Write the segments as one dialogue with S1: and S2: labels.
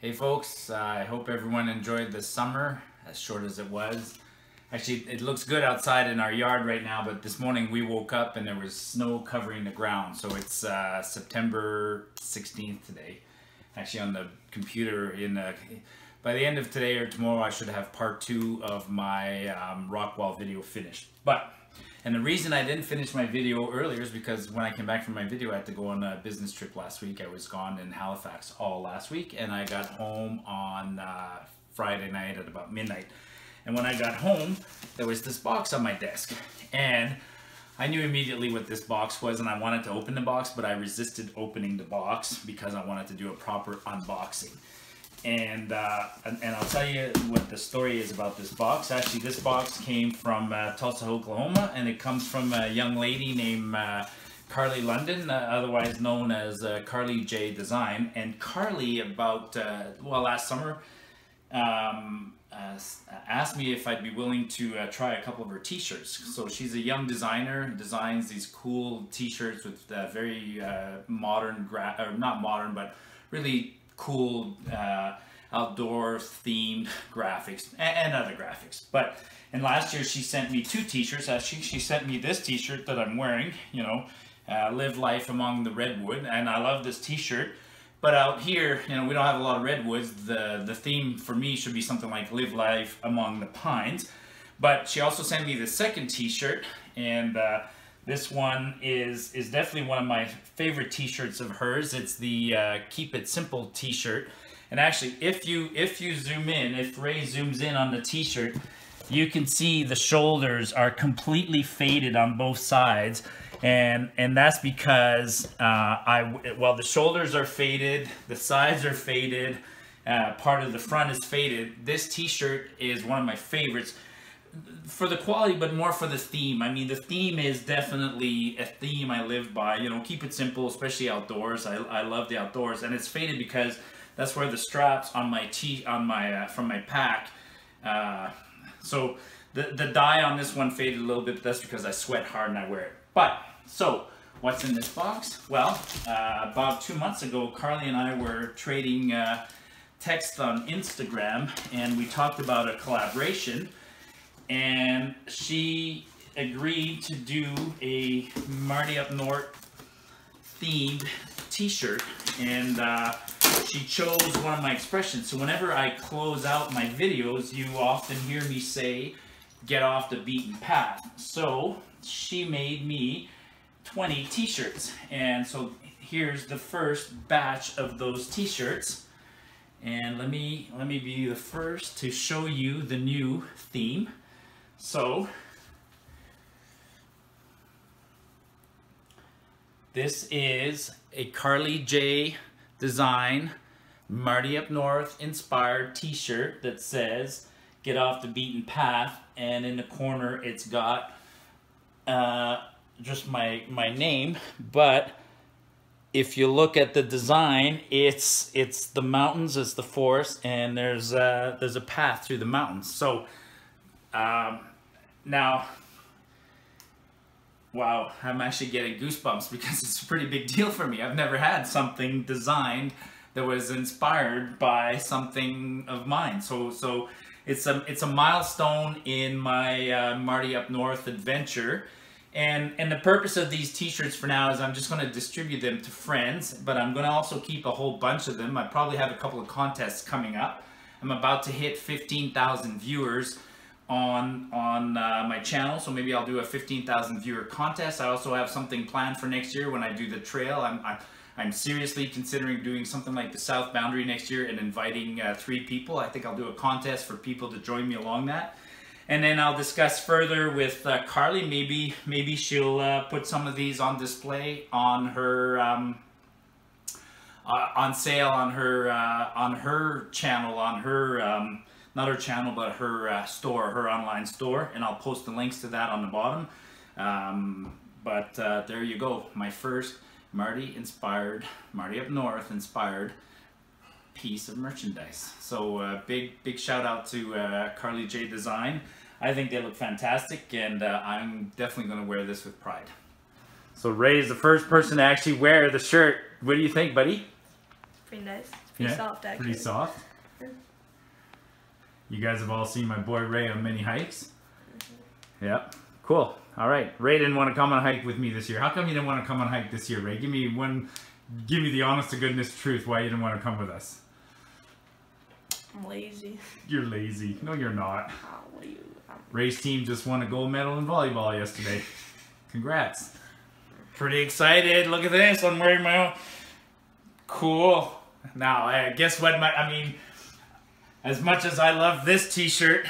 S1: Hey folks, uh, I hope everyone enjoyed the summer, as short as it was. Actually, it looks good outside in our yard right now, but this morning we woke up and there was snow covering the ground. So it's uh, September 16th today. Actually on the computer, in the, by the end of today or tomorrow, I should have part two of my um, rock wall video finished. But and the reason I didn't finish my video earlier is because when I came back from my video, I had to go on a business trip last week. I was gone in Halifax all last week, and I got home on uh, Friday night at about midnight. And when I got home, there was this box on my desk. And I knew immediately what this box was, and I wanted to open the box, but I resisted opening the box because I wanted to do a proper unboxing and, uh, and, I'll tell you what the story is about this box. Actually, this box came from uh, Tulsa, Oklahoma, and it comes from a young lady named uh, Carlie London, uh, otherwise known as uh, Carlie J Design. And Carlie, about uh, well last summer, um, asked me if I'd be willing to try a couple of her T-shirts. So she's a young designer, designs these cool T-shirts with very modern, or not modern, but really cool uh, outdoor themed graphics and, and, other graphics. But and last year she sent me two t-shirts. Actually, she sent me this t-shirt that I'm wearing, you know, uh, live life among the redwood. And I love this t-shirt. But out here, you know, we don't have a lot of redwoods. The, the theme for me should be something like live life among the pines. But she also sent me the second t-shirt and uh, this one is is definitely one of my favorite t-shirts of hers. It's the uh, Keep It Simple t-shirt. And actually, if you if you zoom in, if Ray zooms in on the t-shirt, you can see the shoulders are completely faded on both sides. And, and that's because uh, I, well, the shoulders are faded, the sides are faded, uh, part of the front is faded. This t-shirt is one of my favorites for the quality, but more for the theme. I mean, the theme is definitely a theme I live by. You know, keep it simple, especially outdoors. I, I love the outdoors, and it's faded because that's where the straps on my t on my uh, from my pack. Uh, so the the dye on this one faded a little bit, but that's because I sweat hard and I wear it. But so what's in this box? Well, uh, about two months ago, Carlie and I were trading uh, text on Instagram, and we talked about a collaboration and she agreed to do a Marty Up North themed t-shirt and uh, she chose one of my expressions. So whenever I close out my videos, you often hear me say, get off the beaten path. So she made me 20 t-shirts. And so here's the first batch of those t-shirts. And let me, let me be the first to show you the new theme. So, this is a Carlie J design, Marty Up North inspired t-shirt that says, get off the beaten path. And in the corner, it's got uh, just my, my name, but if you look at the design, it's it's the mountains, it's the forest, and there's uh, there's a path through the mountains. So um, now, wow, I'm actually getting goosebumps because it's a pretty big deal for me. I've never had something designed that was inspired by something of mine. So, so it's a it's a milestone in my uh, Marty Up North adventure. And, and the purpose of these t-shirts for now is I'm just going to distribute them to friends, but I'm going to also keep a whole bunch of them. I probably have a couple of contests coming up. I'm about to hit 15,000 viewers on on uh, my channel. So maybe I'll do a 15,000 viewer contest. I also have something planned for next year when I do the trail. I'm, I'm, I'm seriously considering doing something like the south boundary next year and inviting uh, three people. I think I'll do a contest for people to join me along that. And then I'll discuss further with uh, Carlie. Maybe maybe she'll uh, put some of these on display on her um, uh, on sale on her uh, on her channel on her um, not her channel, but her uh, store, her online store, and I'll post the links to that on the bottom. Um, but uh, there you go, my first Marty inspired, Marty Up North inspired piece of merchandise. So uh, big, big shout out to uh, Carlie J Design. I think they look fantastic, and uh, I'm definitely going to wear this with pride. So Ray is the first person to actually wear the shirt. What do you think, buddy?
S2: Pretty nice Pretty soft, actually.
S1: Pretty soft. You guys have all seen my boy Ray on many hikes. Yep. Cool. All right. Ray didn't want to come on a hike with me this year. How come you didn't want to come on a hike this year, Ray? Give me one. Give me the honest to goodness truth why you didn't want to come with us.
S2: I'm lazy.
S1: You're lazy. No, you're not.
S2: Oh, you?
S1: Ray's team just won a gold medal in volleyball yesterday. Congrats. Pretty excited. Look at this. I'm wearing my own. Cool. Now, uh, guess what? My, I mean, as much as I love this T-shirt,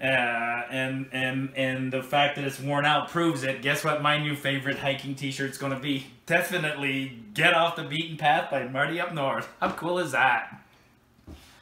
S1: uh, and and and the fact that it's worn out proves it. Guess what? My new favorite hiking T-shirt's gonna be definitely "Get Off the Beaten Path" by Marty Up North. How cool is that?